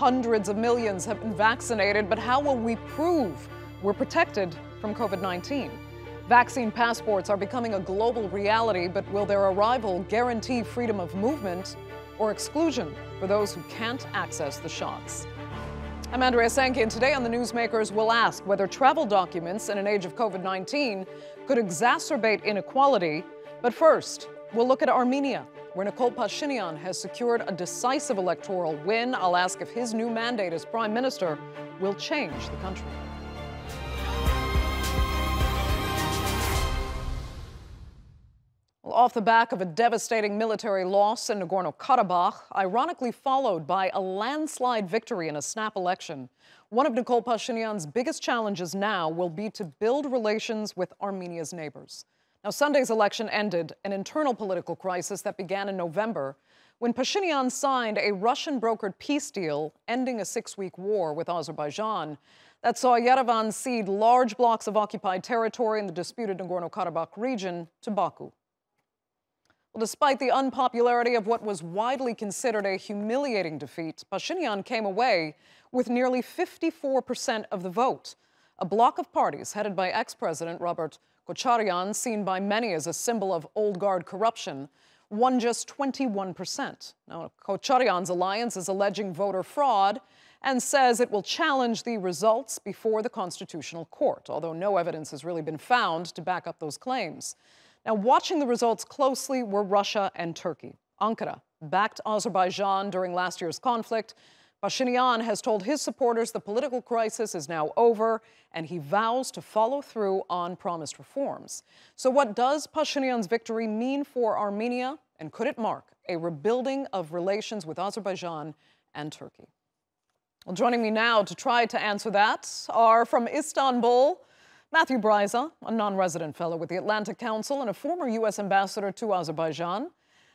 Hundreds of millions have been vaccinated, but how will we prove we're protected from COVID 19? Vaccine passports are becoming a global reality, but will their arrival guarantee freedom of movement or exclusion for those who can't access the shots? I'm Andrea Sanke, and today on the Newsmakers, we'll ask whether travel documents in an age of COVID 19 could exacerbate inequality. But first, we'll look at Armenia, where Nikol Pashinyan has secured a decisive electoral win. I'll ask if his new mandate as prime minister will change the country. Well, off the back of a devastating military loss in Nagorno Karabakh, ironically followed by a landslide victory in a snap election, one of Nikol Pashinyan's biggest challenges now will be to build relations with Armenia's neighbors. Now, Sunday's election ended an internal political crisis that began in November when Pashinyan signed a Russian brokered peace deal ending a six week war with Azerbaijan that saw Yerevan cede large blocks of occupied territory in the disputed Nagorno Karabakh region to Baku. Well, despite the unpopularity of what was widely considered a humiliating defeat, Pashinyan came away with nearly 54% of the vote. A bloc of parties headed by ex President Robert Kocharyan, seen by many as a symbol of old guard corruption, won just 21%. Now, Kocharyan's alliance is alleging voter fraud and says it will challenge the results before the Constitutional Court, although no evidence has really been found to back up those claims. Now, watching the results closely were Russia and Turkey. Ankara backed Azerbaijan during last year's conflict, Pashinyan has told his supporters the political crisis is now over, and he vows to follow through on promised reforms. So, what does Pashinyan's victory mean for Armenia, and could it mark a rebuilding of relations with Azerbaijan and Turkey? Well, joining me now to try to answer that are from Istanbul, Matthew Bryza, a non resident fellow with the Atlantic Council and a former U.S. ambassador to Azerbaijan,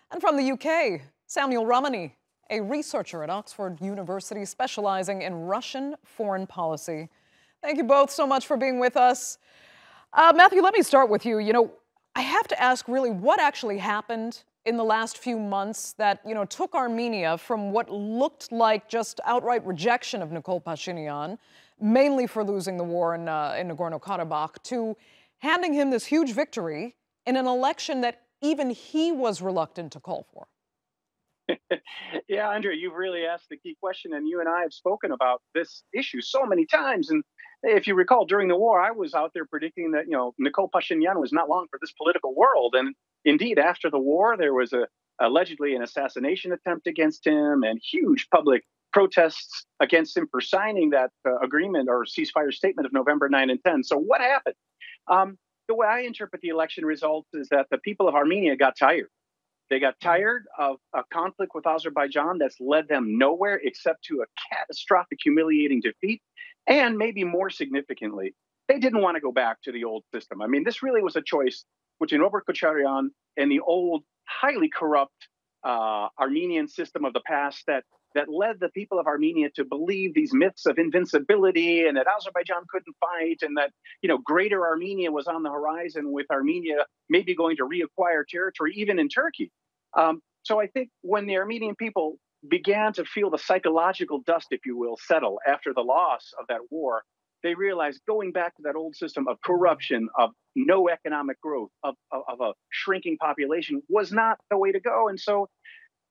and from the UK, Samuel Ramani, a researcher at Oxford University specializing in Russian foreign policy. Thank you both so much for being with us. Uh, Matthew, let me start with you. You know, I have to ask really what actually happened in the last few months that, you know, took Armenia from what looked like just outright rejection of Nikol Pashinyan, mainly for losing the war in, uh, in Nagorno-Karabakh, to handing him this huge victory in an election that even he was reluctant to call for. yeah, Andrea, you've really asked the key question, and you and I have spoken about this issue so many times. And if you recall, during the war, I was out there predicting that you know Nikol Pashinyan was not long for this political world, and indeed, after the war, there was a allegedly an assassination attempt against him, and huge public protests against him for signing that uh, agreement or ceasefire statement of November 9 and 10. So what happened? Um, the way I interpret the election results is that the people of Armenia got tired. They got mm-hmm. tired of a conflict with Azerbaijan that's led them nowhere except to a catastrophic, humiliating defeat. And maybe more significantly, they didn't want to go back to the old system. I mean, this really was a choice between Robert Kocharyan and the old, highly corrupt uh, Armenian system of the past that that led the people of Armenia to believe these myths of invincibility and that Azerbaijan couldn't fight and that you know greater Armenia was on the horizon with Armenia maybe going to reacquire territory even in Turkey. Um, so I think when the Armenian people began to feel the psychological dust, if you will, settle after the loss of that war, they realized going back to that old system of corruption, of no economic growth, of, of, of a shrinking population was not the way to go. And so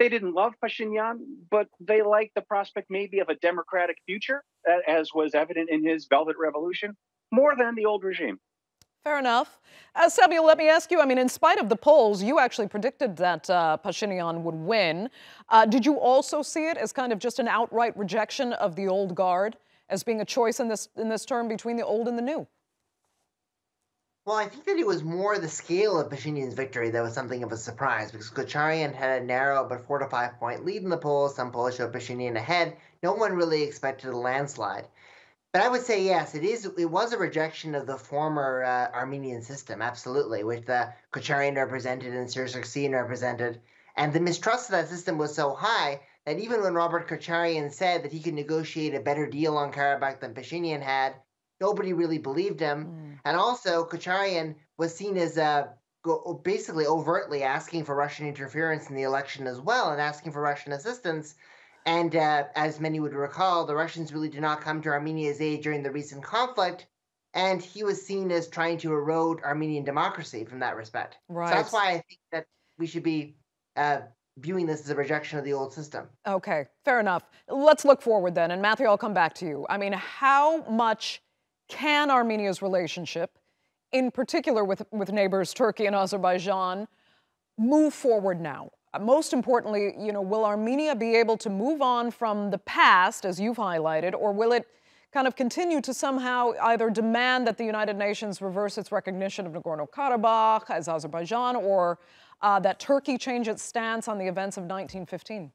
they didn't love Pashinyan, but they liked the prospect maybe of a democratic future, as was evident in his Velvet Revolution, more than the old regime. Fair enough. Uh, Samuel, let me ask you I mean, in spite of the polls, you actually predicted that uh, Pashinyan would win. Uh, did you also see it as kind of just an outright rejection of the old guard as being a choice in this, in this term between the old and the new? Well, I think that it was more the scale of Pashinyan's victory that was something of a surprise because Kocharyan had a narrow but four to five point lead in the polls. Some polls showed Pashinyan ahead. No one really expected a landslide. But I would say yes, it is. It was a rejection of the former uh, Armenian system, absolutely, which the Kocharyan represented and Serzh Sargsyan represented. And the mistrust of that system was so high that even when Robert Kocharyan said that he could negotiate a better deal on Karabakh than Pashinyan had, nobody really believed him. Mm. And also, Kocharyan was seen as uh, basically overtly asking for Russian interference in the election as well and asking for Russian assistance. And uh, as many would recall, the Russians really did not come to Armenia's aid during the recent conflict, and he was seen as trying to erode Armenian democracy from that respect. Right. So that's why I think that we should be uh, viewing this as a rejection of the old system. Okay, fair enough. Let's look forward then. And Matthew, I'll come back to you. I mean, how much can Armenia's relationship, in particular with, with neighbors Turkey and Azerbaijan, move forward now? Uh, most importantly, you know, will Armenia be able to move on from the past, as you've highlighted, or will it kind of continue to somehow either demand that the United Nations reverse its recognition of Nagorno-Karabakh as Azerbaijan, or uh, that Turkey change its stance on the events of 1915?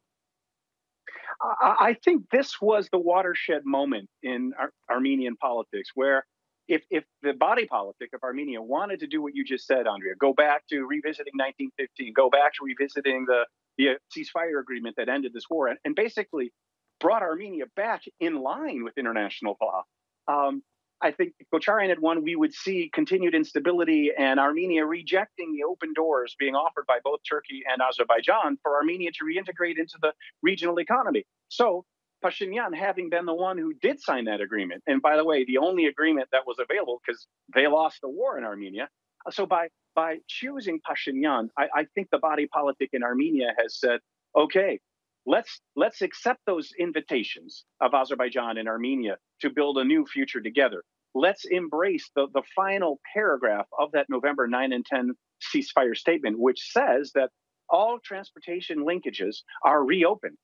I think this was the watershed moment in Ar- Armenian politics where if, if the body politic of Armenia wanted to do what you just said, Andrea, go back to revisiting 1915, go back to revisiting the, the uh, ceasefire agreement that ended this war, and, and basically brought Armenia back in line with international law. Um, I think Kocharyan had won, we would see continued instability and Armenia rejecting the open doors being offered by both Turkey and Azerbaijan for Armenia to reintegrate into the regional economy. So Pashinyan having been the one who did sign that agreement, and by the way, the only agreement that was available because they lost the war in Armenia. So by by choosing Pashinyan, I, I think the body politic in Armenia has said, okay, let's let's accept those invitations of Azerbaijan and Armenia to build a new future together. Let's embrace the, the final paragraph of that November 9 and 10 ceasefire statement, which says that all transportation linkages are reopened.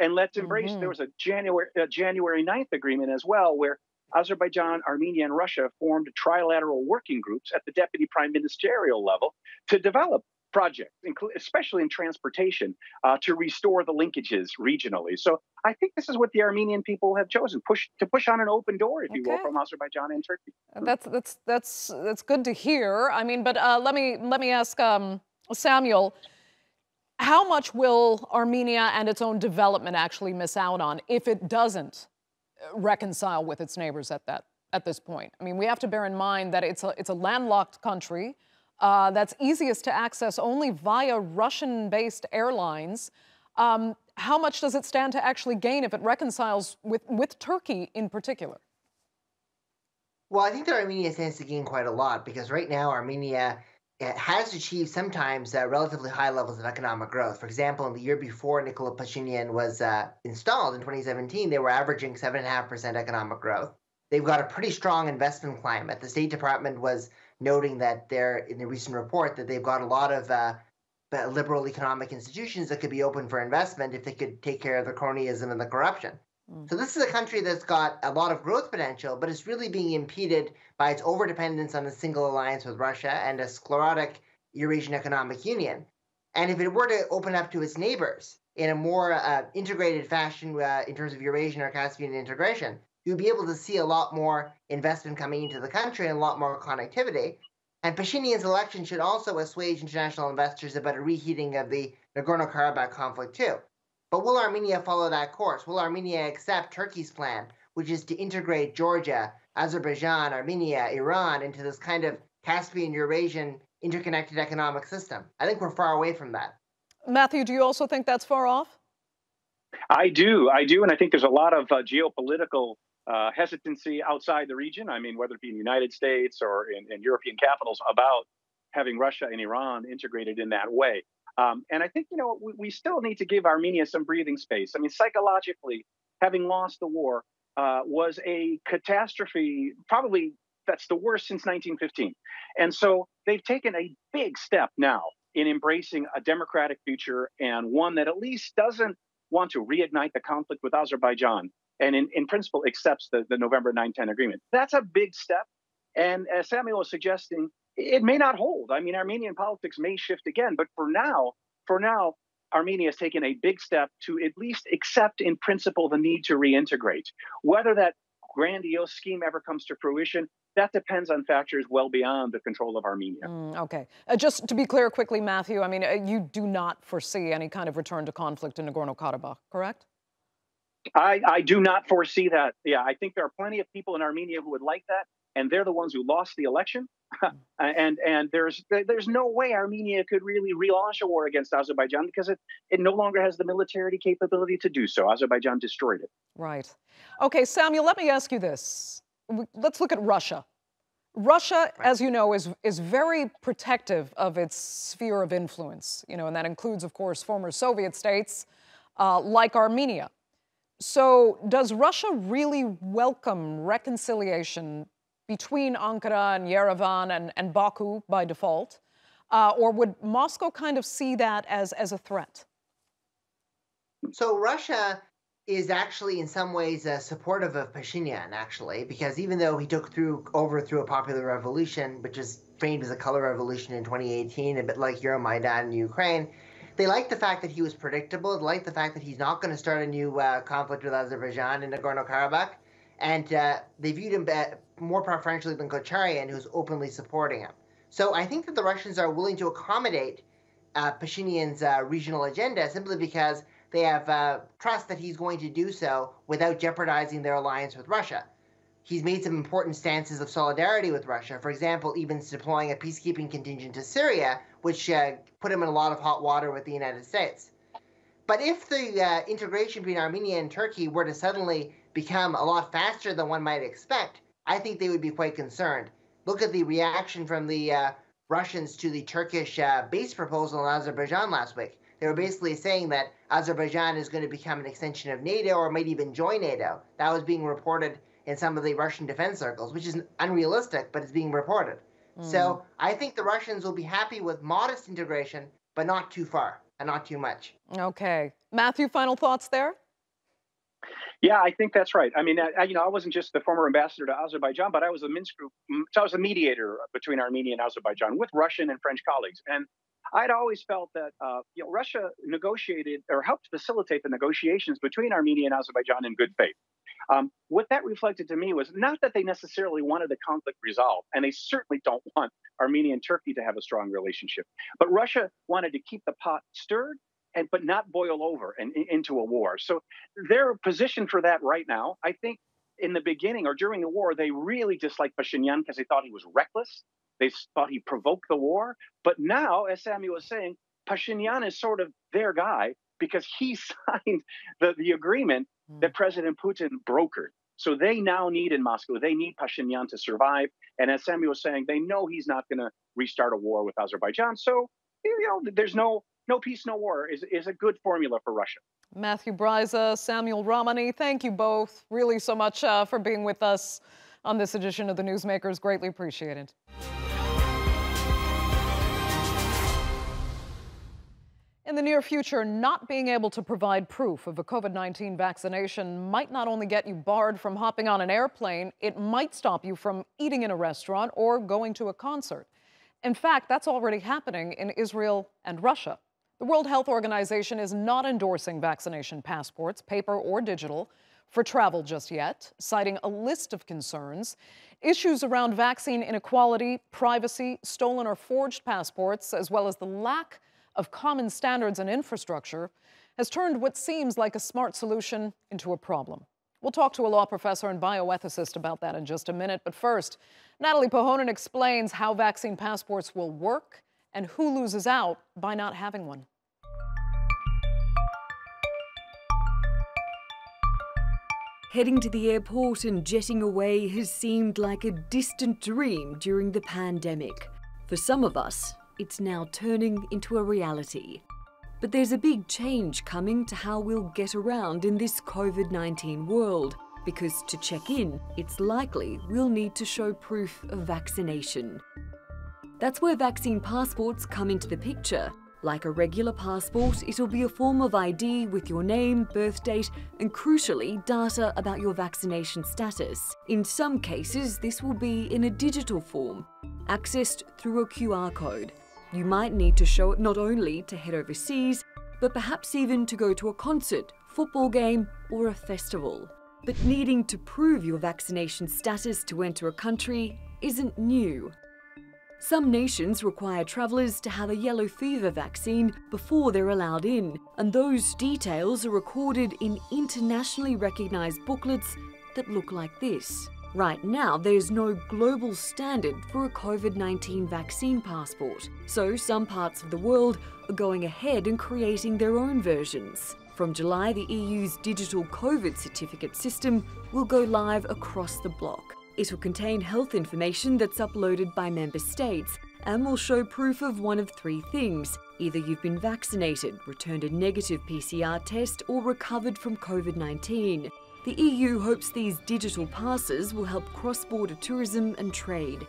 And let's embrace mm-hmm. there was a January a January 9th agreement as well, where Azerbaijan, Armenia, and Russia formed trilateral working groups at the deputy prime ministerial level to develop projects, especially in transportation, uh, to restore the linkages regionally. So I think this is what the Armenian people have chosen: push to push on an open door, if okay. you will, from Azerbaijan and Turkey. Uh, that's that's that's that's good to hear. I mean, but uh, let me let me ask um, Samuel. How much will Armenia and its own development actually miss out on if it doesn't uh, reconcile with its neighbors at that at this point? I mean, we have to bear in mind that it's a it's a landlocked country uh, that's easiest to access only via Russian based airlines. Um, how much does it stand to actually gain if it reconciles with, with Turkey in particular? Well, I think that Armenia stands to gain quite a lot because right now Armenia eh, has achieved sometimes uh, relatively high levels of economic growth. For example, in the year before Nikola Pashinyan was uh, installed in 2017, they were averaging 7.5% economic growth. They've got a pretty strong investment climate. The State Department was noting that they're in the recent report that they've got a lot of uh, liberal economic institutions that could be open for investment if they could take care of the cronyism and the corruption. Mm. So this is a country that's got a lot of growth potential, but it's really being impeded by its overdependence on a single alliance with Russia and a sclerotic Eurasian Economic Union. And if it were to open up to its neighbors in a more uh, integrated fashion uh, in terms of Eurasian or Caspian integration, you'll be able to see a lot more investment coming into the country and a lot more connectivity. And Pashinyan's election should also assuage international investors about a reheating of the Nagorno Karabakh conflict, too. But will Armenia follow that course? Will Armenia accept Turkey's plan, which is to integrate Georgia, Azerbaijan, Armenia, Iran into this kind of Caspian Eurasian interconnected economic system? I think we're far away from that. Matthew, do you also think that's far off? I do. I do. And I think there's a lot of uh, geopolitical uh, hesitancy outside the region. I mean, whether it be in the United States or in, in European capitals about having Russia and Iran integrated in that way. Um, and I think, you know, we, we, still need to give Armenia some breathing space. I mean, psychologically, having lost the war uh, was a catastrophe, probably that's the worst since 1915. And so they've taken a big step now in embracing a democratic future and one that at least doesn't want to reignite the conflict with Azerbaijan and in, in principle accepts the, the November 9-10 agreement. That's a big step. And as Samuel was suggesting, it may not hold. I mean, Armenian politics may shift again, but for now, for now, Armenia has taken a big step to at least accept in principle the need to reintegrate. Whether that grandiose scheme ever comes to fruition, that depends on factors well beyond the control of Armenia. Mm, okay. Uh, just to be clear quickly, Matthew, I mean, uh, you do not foresee any kind of return to conflict in Nagorno Karabakh, correct? I, I do not foresee that. Yeah, I think there are plenty of people in Armenia who would like that. and they're the ones who lost the election. and and there's there's no way Armenia could really relaunch a war against Azerbaijan because it, it no longer has the military capability to do so. Azerbaijan destroyed it. Right. Okay, Samuel, let me ask you this. Let's look at Russia. Russia, as you know, is, is very protective of its sphere of influence, you know, and that includes, of course, former Soviet states uh, like Armenia. So, does Russia really welcome reconciliation between Ankara and Yerevan and, and Baku by default? Uh, or would Moscow kind of see that as, as a threat? So, Russia is actually in some ways uh, supportive of Pashinyan, actually, because even though he took through over through a popular revolution, which is framed as a color revolution in 2018, a bit like Euromaidan in Ukraine, they like the fact that he was predictable. They like the fact that he's not going to start a new uh, conflict with Azerbaijan in Nagorno-Karabakh, and uh, they viewed him more preferentially than Kocharyan, who's openly supporting him. So I think that the Russians are willing to accommodate uh, Pashinyan's uh, regional agenda simply because they have uh, trust that he's going to do so without jeopardizing their alliance with Russia. He's made some important stances of solidarity with Russia. For example, even deploying a peacekeeping contingent to Syria, which uh, put him in a lot of hot water with the United States. But if the uh, integration between Armenia and Turkey were to suddenly become a lot faster than one might expect, I think they would be quite concerned. Look at the reaction from the uh, Russians to the Turkish uh, base proposal in Azerbaijan last week. They were basically saying that Azerbaijan is going to become an extension of NATO or might even join NATO. That was being reported in some of the Russian defense circles, which is unrealistic, but it's being reported. Mm. So I think the Russians will be happy with modest integration, but not too far and not too much. Okay. Matthew, final thoughts there? Yeah, I think that's right. I mean, I, you know, I wasn't just the former ambassador to Azerbaijan, but I was a Minsk group. So I was a mediator between Armenia and Azerbaijan with Russian and French colleagues. And I'd always felt that uh, you know Russia negotiated or helped facilitate the negotiations between Armenia and Azerbaijan in good faith. Um, what that reflected to me was not that they necessarily wanted the conflict resolved, and they certainly don't want Armenia and Turkey to have a strong relationship, but Russia wanted to keep the pot stirred and but not boil over and into a war. So they're positioned for that right now. I think in the beginning or during the war, they really disliked Pashinyan because they thought he was reckless. They thought he provoked the war. But now, as Samuel was saying, Pashinyan is sort of their guy because he signed the, the agreement mm. that President Putin brokered. So they now need in Moscow, they need Pashinyan to survive. And as Samuel was saying, they know he's not going to restart a war with Azerbaijan. So, you know, there's no no peace, no war is, is a good formula for Russia. Matthew Bryza, Samuel Ramani, thank you both really so much uh, for being with us on this edition of the Newsmakers. Greatly appreciated. In the near future, not being able to provide proof of a COVID 19 vaccination might not only get you barred from hopping on an airplane, it might stop you from eating in a restaurant or going to a concert. In fact, that's already happening in Israel and Russia. The World Health Organization is not endorsing vaccination passports, paper or digital, for travel just yet, citing a list of concerns. Issues around vaccine inequality, privacy, stolen or forged passports, as well as the lack of common standards and infrastructure has turned what seems like a smart solution into a problem. We'll talk to a law professor and bioethicist about that in just a minute. But first, Natalie Pohonen explains how vaccine passports will work and who loses out by not having one. Heading to the airport and jetting away has seemed like a distant dream during the pandemic. For some of us, it's now turning into a reality. But there's a big change coming to how we'll get around in this COVID 19 world, because to check in, it's likely we'll need to show proof of vaccination. That's where vaccine passports come into the picture. Like a regular passport, it'll be a form of ID with your name, birth date, and crucially, data about your vaccination status. In some cases, this will be in a digital form, accessed through a QR code. You might need to show it not only to head overseas, but perhaps even to go to a concert, football game, or a festival. But needing to prove your vaccination status to enter a country isn't new. Some nations require travellers to have a yellow fever vaccine before they're allowed in, and those details are recorded in internationally recognised booklets that look like this. Right now, there's no global standard for a COVID 19 vaccine passport, so some parts of the world are going ahead and creating their own versions. From July, the EU's digital COVID certificate system will go live across the bloc. It will contain health information that's uploaded by member states and will show proof of one of three things either you've been vaccinated, returned a negative PCR test, or recovered from COVID 19. The EU hopes these digital passes will help cross border tourism and trade.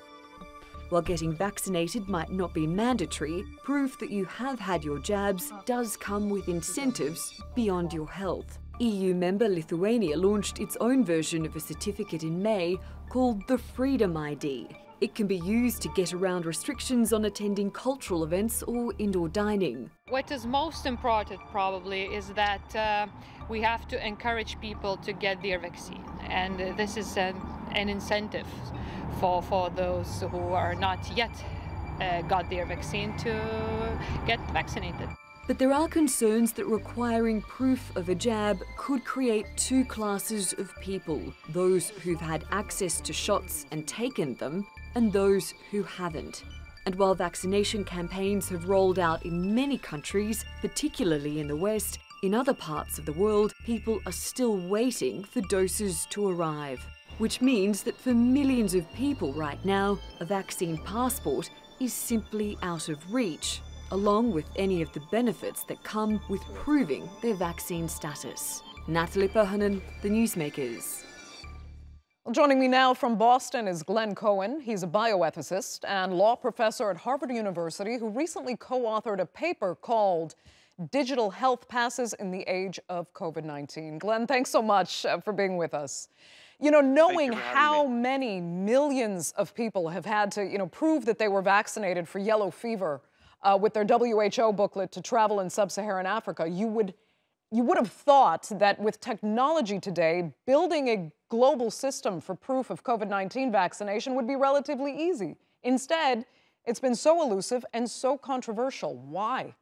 While getting vaccinated might not be mandatory, proof that you have had your jabs does come with incentives beyond your health. EU member Lithuania launched its own version of a certificate in May called the Freedom ID. It can be used to get around restrictions on attending cultural events or indoor dining. What is most important, probably, is that uh, we have to encourage people to get their vaccine. And this is an, an, incentive for, for those who are not yet uh, got their vaccine to get vaccinated. But there are concerns that requiring proof of a jab could create two classes of people those who've had access to shots and taken them, and those who haven't. And while vaccination campaigns have rolled out in many countries, particularly in the West, in other parts of the world, people are still waiting for doses to arrive. Which means that for millions of people right now, a vaccine passport is simply out of reach, along with any of the benefits that come with proving their vaccine status. Natalie Perhanen, The Newsmakers. Well, joining me now from Boston is Glenn Cohen. He's a bioethicist and law professor at Harvard University who recently co authored a paper called Digital Health Passes in the Age of COVID 19. Glenn, thanks so much uh, for being with us. You know, knowing you how me. many millions of people have had to, you know, prove that they were vaccinated for yellow fever uh, with their WHO booklet to travel in sub Saharan Africa, you would you would have thought that with technology today, building a global system for proof of COVID 19 vaccination would be relatively easy. Instead, it's been so elusive and so controversial. Why?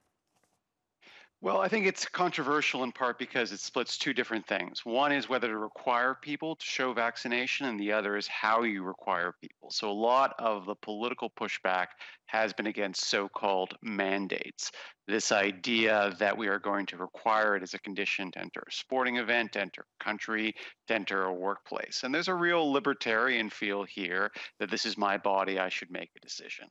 Well, I think it's controversial in part because it splits two different things. One is whether to require people to show vaccination, and the other is how you require people. So, a lot of the political pushback has been against so called mandates. This idea that we are going to require it as a condition to enter a sporting event, to enter a country, to enter a workplace. And there's a real libertarian feel here that this is my body, I should make a decision.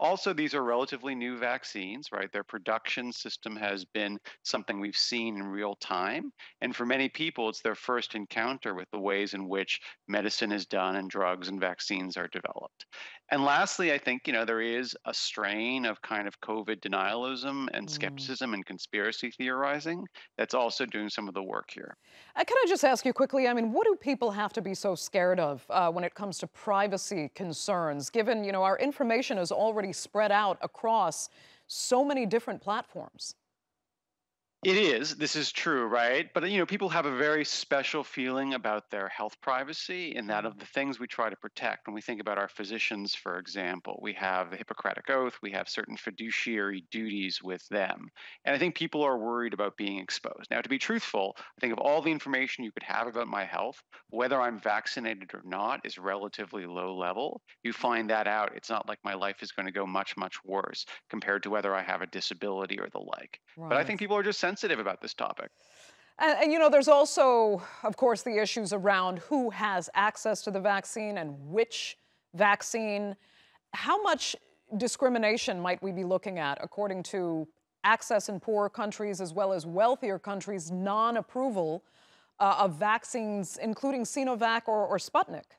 Also, these are relatively new vaccines, right? Their production system has been something we've seen in real time. And for many people, it's their first encounter with the ways in which medicine is done and drugs and vaccines are developed. And lastly, I think, you know, there is a strain of kind of COVID denialism and mm. skepticism mm. and conspiracy theorizing that's also doing some of the work here. Uh, can I just ask you quickly? I mean, what do people have to be so scared of uh, when it comes to privacy concerns, given, you know, our information is already spread out across so many different platforms? It is. This is true, right? But uh, you know, people have a very special feeling about their health privacy, and that of the mm. things we try to protect. When we think about our physicians, for example, we have the Hippocratic Oath, we have certain fiduciary duties with them, and I think people are worried about being exposed. Now, to be truthful, I think of all the information you could have about my health, whether I'm vaccinated or not, is relatively low level. You find that out, it's not like my life is going to go much, much worse compared to whether I have a disability or the like. Right. But I think people are just sensitive about this topic. And, and, you know, there's also, of course, the issues around who has access to the vaccine and which vaccine. How much discrimination might we be looking at according to access in poorer countries as well as wealthier countries' non approval uh, of vaccines, including Sinovac or, or Sputnik?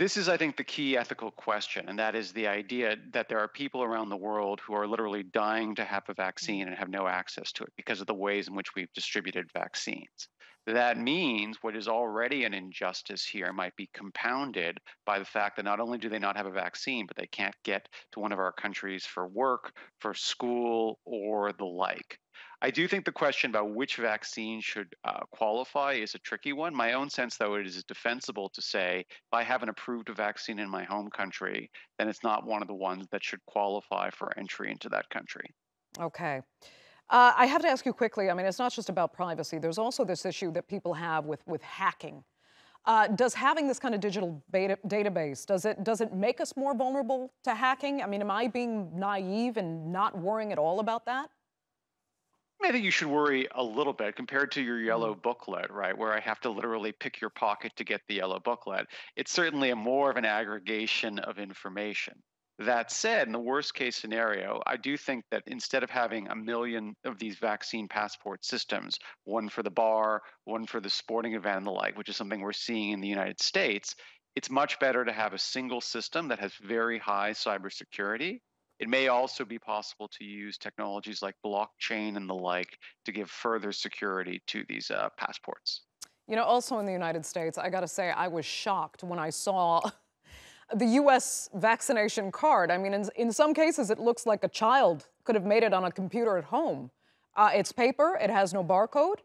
This is, I think, the key ethical question, and that is the idea that there are people around the world who are literally dying to have a vaccine and have no access to it because of the ways in which we've distributed vaccines. That means what is already an injustice here might be compounded by the fact that not only do they not have a vaccine, but they can't get to one of our countries for work, for school, or the like. I do think the question about which vaccine should uh, qualify is a tricky one. My own sense, though, it is defensible to say if I have an approved a vaccine in my home country, then it's not one of the ones that should qualify for entry into that country. Okay. Uh, I have to ask you quickly. I mean, it's not just about privacy. There's also this issue that people have with with hacking. Uh, does having this kind of digital beta, database does it does it make us more vulnerable to hacking? I mean, am I being naive and not worrying at all about that? I think you should worry a little bit compared to your yellow mm. booklet, right? Where I have to literally pick your pocket to get the yellow booklet. It's certainly a more of an aggregation of information. That said, in the worst case scenario, I do think that instead of having a million of these vaccine passport systems, one for the bar, one for the sporting event and the like, which is something we're seeing in the United States, it's much better to have a single system that has very high cybersecurity. It may also be possible to use technologies like blockchain and the like to give further security to these uh, passports. You know, also in the United States, I got to say, I was shocked when I saw the US vaccination card. I mean, in, in some cases, it looks like a child could have made it on a computer at home. Uh, it's paper, it has no barcode,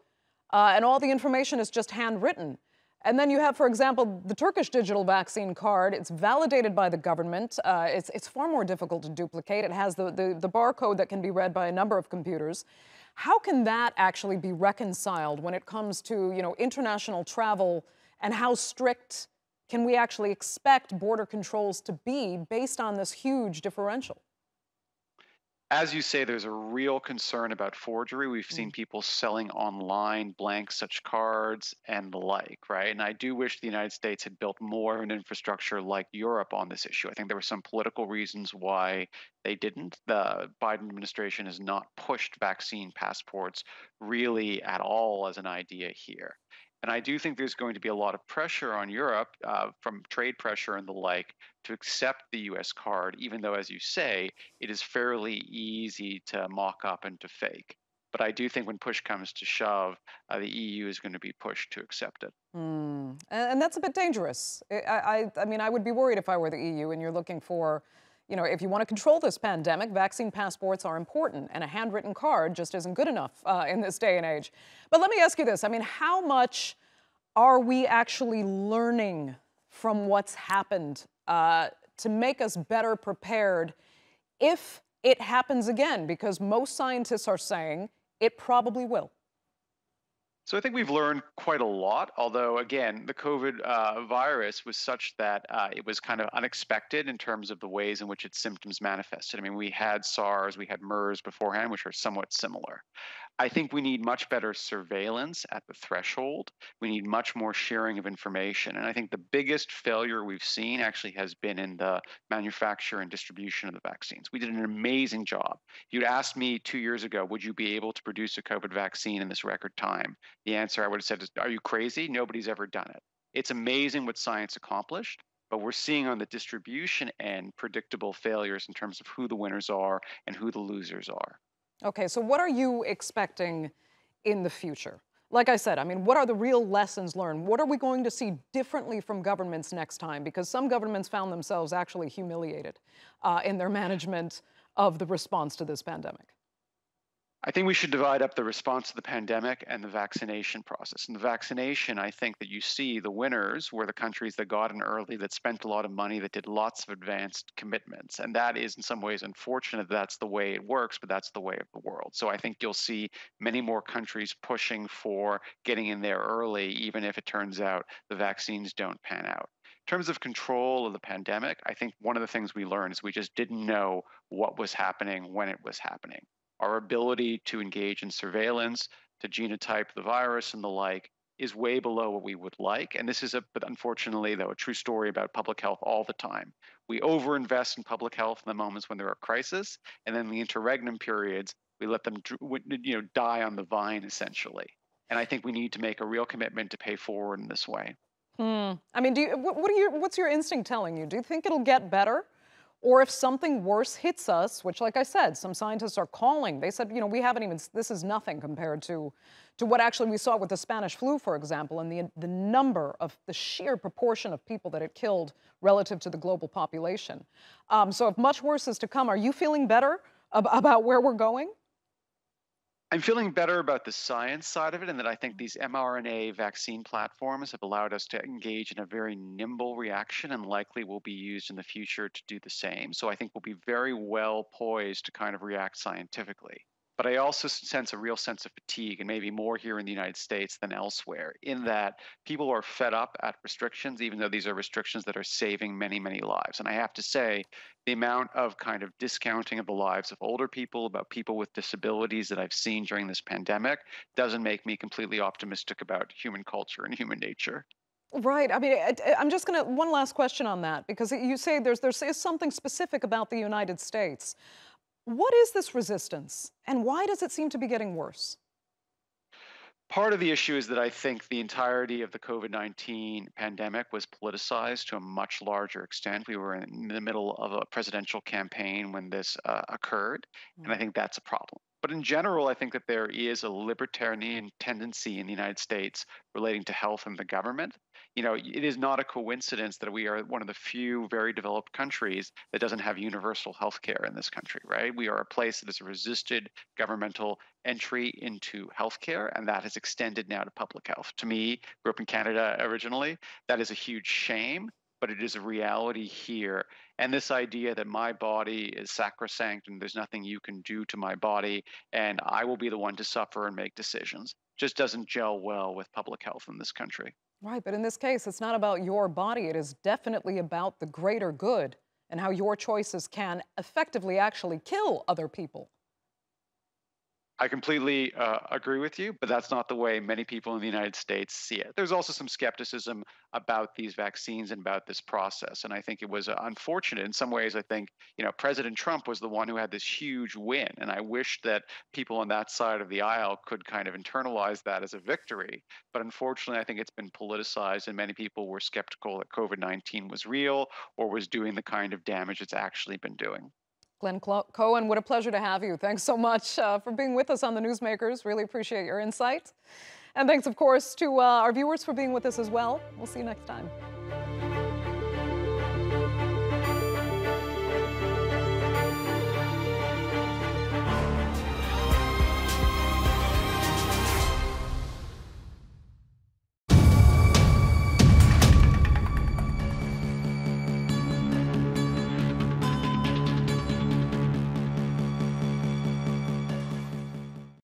uh, and all the information is just handwritten. And then you have, for example, the Turkish digital vaccine card. It's validated by the government. Uh, it's, it's far more difficult to duplicate. It has the, the, the barcode that can be read by a number of computers. How can that actually be reconciled when it comes to, you know, international travel and how strict can we actually expect border controls to be based on this huge differential? As you say, there's a real concern about forgery. We've seen mm. people selling online blank such cards and the like, right? And I do wish the United States had built more of an infrastructure like Europe on this issue. I think there were some political reasons why they didn't. The Biden administration has not pushed vaccine passports really at all as an idea here. And I do think there's going to be a lot of pressure on Europe uh, from trade pressure and the like to accept the US card, even though, as you say, it is fairly easy to mock up and to fake. But I do think when push comes to shove, uh, the EU is going to be pushed to accept it. Mm. And, that's a bit dangerous. I, I, I mean, I would be worried if I were the EU and you're looking for you know, if you want to control this pandemic, vaccine passports are important, and a handwritten card just isn't good enough uh, in this day and age. But let me ask you this I mean, how much are we actually learning from what's happened uh, to make us better prepared if it happens again? Because most scientists are saying it probably will. So I think we've learned quite a lot, although again, the COVID uh, virus was such that uh, it was kind of unexpected in terms of the ways in which its symptoms manifested. I mean, we had SARS, we had MERS beforehand, which are somewhat similar. I think we need much better surveillance at the threshold. We need much more sharing of information. And I think the biggest failure we've seen actually has been in the manufacture and distribution of the vaccines. We did an amazing job. You'd asked me two years ago, would you be able to produce a COVID vaccine in this record time? The answer I would have said is, are you crazy? Nobody's ever done it. It's amazing what science accomplished but we're seeing on the distribution end predictable failures in terms of who the winners are and who the losers are. Okay, so what are you expecting in the future? Like I said, I mean, what are the real lessons learned? What are we going to see differently from governments next time? Because some governments found themselves actually humiliated uh, in their management of the response to this pandemic. I think we should divide up the response to the pandemic and the vaccination process. In the vaccination, I think that you see the winners were the countries that got in early, that spent a lot of money, that did lots of advanced commitments. And that is, in some ways, unfortunate that's the way it works, but that's the way of the world. So I think you'll see many more countries pushing for getting in there early, even if it turns out the vaccines don't pan out. In terms of control of the pandemic, I think one of the things we learned is we just didn't know what was happening when it was happening our ability to engage in surveillance, to genotype the virus and the like, is way below what we would like. And this is a, but unfortunately, though, a true story about public health all the time. We overinvest in public health in the moments when there are crises, and then the interregnum periods, we let them, you know, die on the vine essentially. And I think we need to make a real commitment to pay forward in this way. Hmm. I mean, do you, what, what are your, what's your instinct telling you? Do you think it'll get better? Or if something worse hits us, which, like I said, some scientists are calling, they said, you know, we haven't even, this is nothing compared to, to what actually we saw with the Spanish flu, for example, and the, the number of, the sheer proportion of people that it killed relative to the global population. Um, so if much worse is to come, are you feeling better ab- about where we're going? I'm feeling better about the science side of it, and that I think these mRNA vaccine platforms have allowed us to engage in a very nimble reaction and likely will be used in the future to do the same. So I think we'll be very well poised to kind of react scientifically. But I also sense a real sense of fatigue, and maybe more here in the United States than elsewhere, in that people are fed up at restrictions, even though these are restrictions that are saving many, many lives. And I have to say, the amount of kind of discounting of the lives of older people, about people with disabilities that I've seen during this pandemic, doesn't make me completely optimistic about human culture and human nature. Right. I mean, I'm just going to one last question on that because you say there's there's something specific about the United States. What is this resistance, and why does it seem to be getting worse? Part of the issue is that I think the entirety of the COVID 19 pandemic was politicized to a much larger extent. We were in the middle of a presidential campaign when this uh, occurred, mm-hmm. and I mm. think that's a problem. But in general, I think that there is a libertarian tendency in the United States relating to health and the government you know, it is not a coincidence that we are one of the few very developed countries that doesn't have universal health care in this country, right? We are a place that has resisted governmental entry into healthcare, and that has extended now to public health. To me, grew up in Canada originally, that is a huge shame, but it is a reality here. And this idea that my body is sacrosanct and there's nothing you can do to my body, and I will be the one to suffer and make decisions, just doesn't gel well with public health in this country. Right, but in this case, it's not about your body. It is definitely about the greater good and how your choices can effectively actually kill other people. I completely uh, agree with you, but that's not the way many people in the United States see it. There's also some skepticism about these vaccines and about this process, and I think it was uh, unfortunate in some ways. I think you know President Trump was the one who had this huge win, and I wish that people on that side of the aisle could kind of internalize that as a victory. But unfortunately, I think it's been politicized, and many people were skeptical that COVID-19 was real or was doing the kind of damage it's actually been doing. Glenn Cohen, what a pleasure to have you. Thanks so much uh, for being with us on the Newsmakers. Really appreciate your insight. And thanks, of course, to uh, our viewers for being with us as well. We'll see you next time.